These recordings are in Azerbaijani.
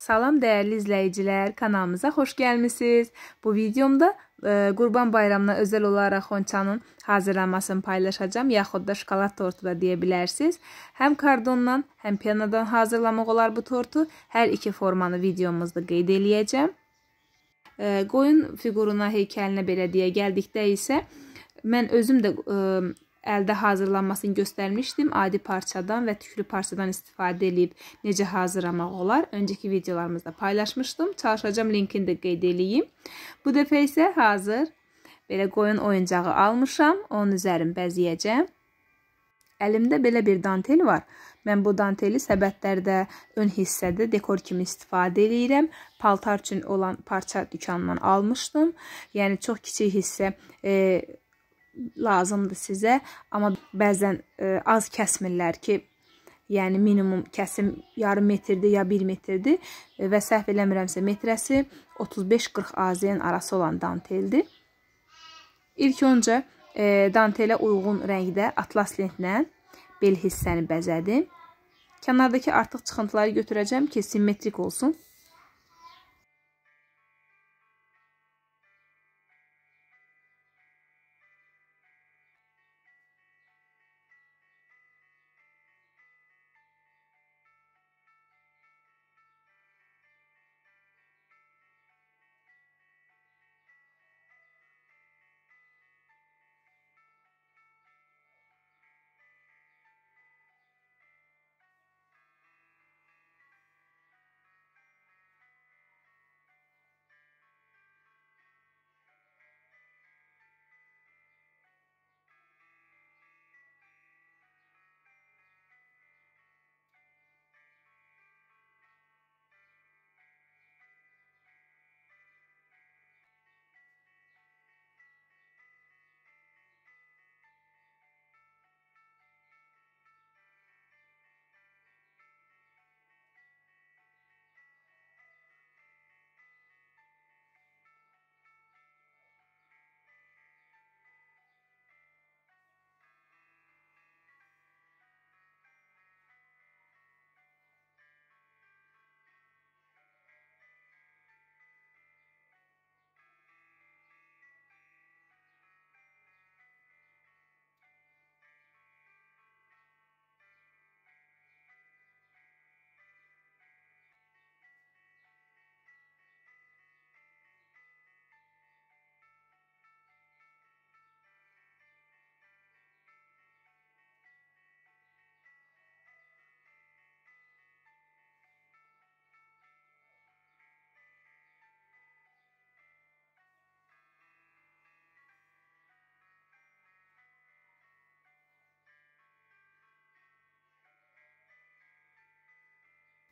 Salam dəyərli izləyicilər, kanalımıza xoş gəlmisiniz. Bu videomda e, Qurban Bayramına özəl olaraq xonçanın hazırlanmasını paylaşacağam, yaxud da şokolad tortu da deyə bilərsiniz. Həm kardondan, həm pianodan hazırlamaq olar bu tortu. Hər iki formanı videomuzda qeyd eləyəcəm. E, qoyun fiquruna, heykəlinə belə deyə gəldikdə isə mən özüm də e, əldə hazırlanmasını göstərmişdim. Adi parçadan və tüklü parçadan istifadə edib necə hazırlamaq olar. Öncəki videolarımızda paylaşmışdım. Çalışacağam linkini də qeyd eləyim. Bu dəfə isə hazır belə qoyun oyuncağı almışam. Onun üzərini bəzəyəcəm. Əlimdə belə bir dantel var. Mən bu danteli səbətlərdə ön hissədə dekor kimi istifadə edirəm. Paltar üçün olan parça dükanından almışdım. Yəni çox kiçik hissə e, lazımdır sizə, amma bəzən ə, e, az kəsmirlər ki, yəni minimum kəsim yarım metrdir ya 1 metrdir e, və səhv eləmirəmsə metrəsi 35-40 AZN arası olan danteldir. İlk öncə e, dantelə uyğun rəngdə atlas lentlə bel hissəni bəzədim. Kənardakı artıq çıxıntıları götürəcəm ki, simmetrik olsun.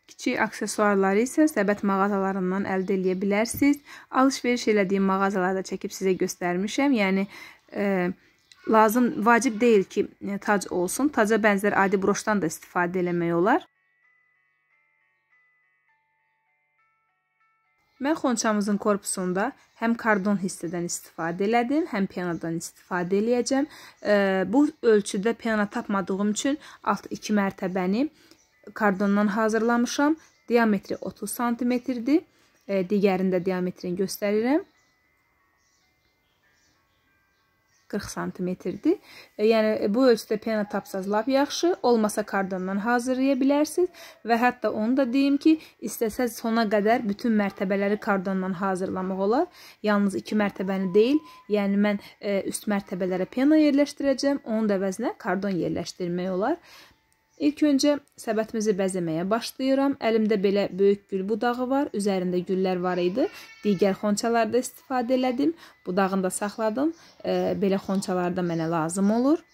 Kiçik aksesuarları isə səbət mağazalarından əldə edə bilərsiniz. Alış-veriş elədiyim mağazalarda çəkib sizə göstərmişəm. Yəni e, lazım vacib deyil ki, e, tac olsun. Taca bənzər adi broşdan da istifadə eləmək olar. Mən xonçamızın korpusunda həm kardon hissədən istifadə elədim, həm pianodan istifadə eləyəcəm. E, bu ölçüdə piano tapmadığım üçün alt 2 mərtəbəni kardondan hazırlamışam. Diametri 30 santimetrdir. E, digərində diametrini göstərirəm. 40 santimetrdir. E, yəni bu ölçüdə pena tapsaz lap yaxşı, olmasa kardondan hazırlaya bilərsiniz və hətta onu da deyim ki, istəsəz sona qədər bütün mərtəbələri kardondan hazırlamaq olar. Yalnız 2 mərtəbəni deyil, yəni mən e, üst mərtəbələrə pena yerləşdirəcəm, onun da əvəzinə kardon yerləşdirmək olar. İlk öncə səbətimizi bəzəməyə başlayıram. Əlimdə belə böyük gül budağı var. Üzərində güllər var idi. Digər xonçalarda istifadə elədim. Budağını da saxladım. E, belə xonçalarda mənə lazım olur.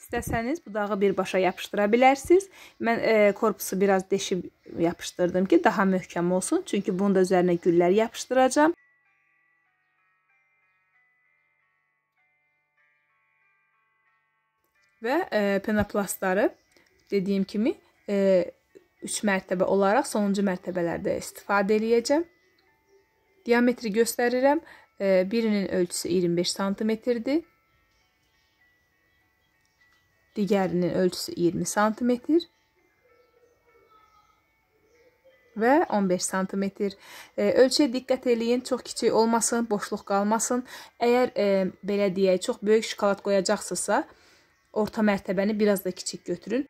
İstəsəniz budağı birbaşa yapışdıra bilərsiniz. Mən e, korpusu biraz deşib yapışdırdım ki, daha möhkəm olsun. Çünki bunun da üzərinə güllər yapışdıracağam. Və e, penoplastları dediyim kimi e, 3 mərtəbə olaraq sonuncu mərtəbələrdə istifadə eləyəcəm. Diametri göstərirəm. E, birinin ölçüsü 25 sm-dir. digərinin ölçüsü 20 sm və 15 sm. E, ölçüyə diqqət eləyin, çox kiçik olmasın, boşluq qalmasın. Əgər e, belə deyək, çox böyük şokolad qoyacaqsınızsa, orta mərtəbəni biraz da kiçik götürün.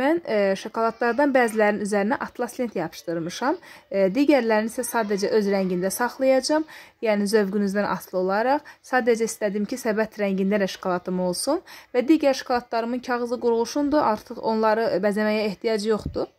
Mən e, şokoladlardan bəzilərinin üzərinə atlas lent yapışdırmışam. E, digərlərini isə sadəcə öz rəngində saxlayacağam. Yəni zövqünüzdən asılı olaraq sadəcə istədim ki, səbət rəngində də şokoladım olsun və digər şokoladlarımın kağızı quruluşundur. Artıq onları bəzəməyə ehtiyac yoxdur.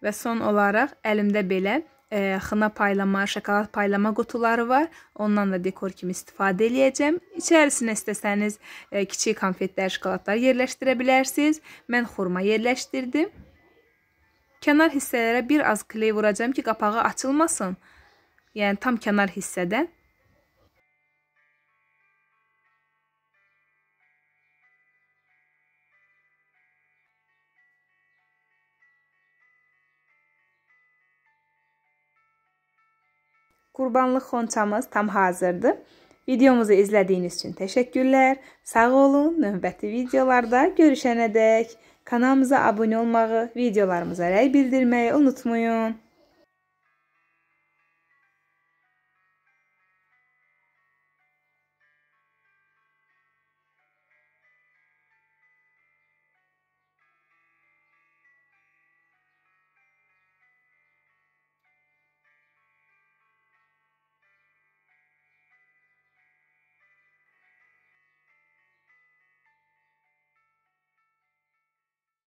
Və son olaraq əlimdə belə e, xına paylama, şokolad paylama qutuları var. Ondan da dekor kimi istifadə eləyəcəm. İçərisinə istəsəniz e, kiçik konfetlər, şokoladlar yerləşdirə bilərsiniz. Mən xurma yerləşdirdim. Kənar hissələrə bir az kley vuracağam ki, qapağı açılmasın. Yəni tam kənar hissədən. Qurbanlıq xonçamız tam hazırdır. Videomuzu izlədiyiniz üçün təşəkkürlər. Sağ olun. Növbəti videolarda görüşənədək kanalımıza abunə olmağı, videolarımıza rəy bildirməyi unutmayın.